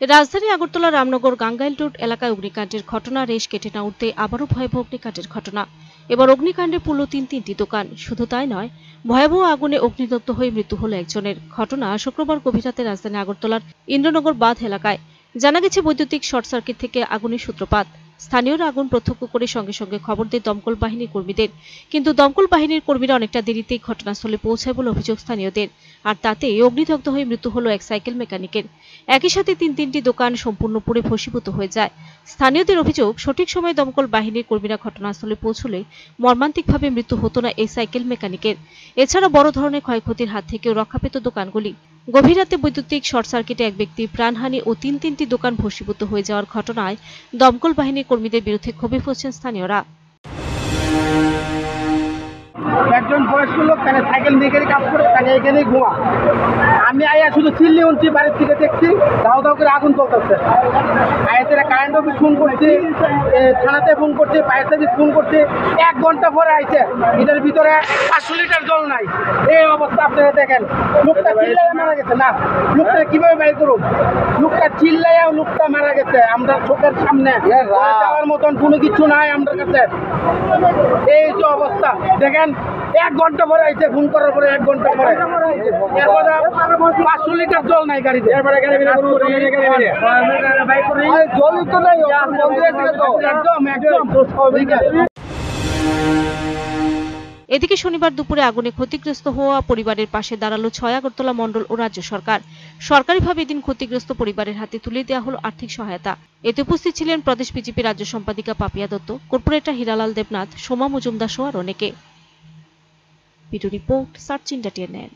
রাজধানী আগরতলা রামনগর গাঙ্গাইল রোড এলাকায় অগ্নিকাণ্ডের ঘটনা। রেশ কেটে না উঠতে আবারও ভয়াবহ অগ্নিকাণ্ডের ঘটনা। এবার অগ্নিকাণ্ডে পুরো তিন তিনটি দোকান। শুধু তাই নয়, ভয়াবহ আগুনে অগ্নিদত্ত হয়ে মৃত্যু হল একজনের। ঘটনা শুক্রবার গভীর রাতে রাজধানী আগরতলার ইন্দ্রনগর বাঁধ এলাকায়। জানা গেছে বৈদ্যুতিক শর্ট সার্কিট থেকে আগুনের সূত্রপাত। স্থানীয়রা আগুন প্রত্যক্ষ করে সঙ্গে সঙ্গে খবর দেয় দমকল বাহিনীর কর্মীদের। কিন্তু দমকল বাহিনীর কর্মীরা অনেকটা দেরিতেই ঘটনাস্থলে পৌঁছায় বলে অভিযোগ স্থানীয়দের। আর তাতে অগ্নিদগ্ধ হয়ে মৃত্যু হলো এক সাইকেল মেকানিকের। একই সাথে তিন তিনটি দোকান সম্পূর্ণ পুড়ে ভস্মীভূত হয়ে যায়। স্থানীয়দের অভিযোগ, সঠিক সময়ে দমকল বাহিনীর কর্মীরা ঘটনাস্থলে পৌঁছলে মর্মান্তিকভাবে মৃত্যু হতো না এই সাইকেল মেকানিকের। এছাড়া বড় ধরনের ক্ষয়ক্ষতির হাত থেকেও রক্ষা পেত দোকানগুলি। গভীর রাতে বৈদ্যুতিক শর্ট সার্কিটে এক ব্যক্তির প্রাণহানি ও তিন তিনটি দোকান ভস্মীভূত হয়ে যাওয়ার ঘটনায় দমকল বাহিনীর কর্মীদের বিরুদ্ধে ক্ষোভে ফুসছেন স্থানীয়রা। একজন বয়স্ক লোক তাকে সাইকেল মেকারি কাজ করে, তাকে এখানেই ঘুমা আমি আয়া শুধু চিল্লি উঠছি বাড়ির থেকে দেখছি, দাও দাও করে আগুন চলতেছে আয়াতেরা কারেন্ট অফিস ফোন করছি এ, থানাতে ফোন করছি ফায়ার সার্ভিস ফোন করছি এক ঘণ্টা পরে আইছে। এটার ভিতরে পাঁচশো লিটার জল নাই। এই অবস্থা আপনারা দেখেন। লোকটা চিল্লাইয়া মারা গেছে না। লোকটা কীভাবে বাড়ি করুন লোকটা চিল্লাইয়া লোকটা মারা গেছে। আমরা চোখের সামনে যাওয়ার মতন কোনো কিছু নাই আমাদের কাছে। এই যে অবস্থা। দেখেন এক ঘণ্টা পরে আইছে ফোন করার পরে এক ঘণ্টা পরে। এরপরে পাঁচশো লিটার জল নাই গাড়িতে। জল তো নাই একদম একদম। এদিকে শনিবার দুপুরে আগুনে ক্ষতিগ্রস্ত হওয়া পরিবারের পাশে দাঁড়াল ছয় আগরতলা মণ্ডল ও রাজ্য সরকার। সরকারিভাবে এদিন ক্ষতিগ্রস্ত পরিবারের হাতে তুলে দেওয়া হলো আর্থিক সহায়তা। এতে উপস্থিত ছিলেন প্রদেশ বিজেপি রাজ্য সম্পাদিকা পাপিয়া দত্ত কর্পোরেটর হীরালাল দেবনাথ সোমা মজুমদার সহ আর অনেকে। Video report search India TNN.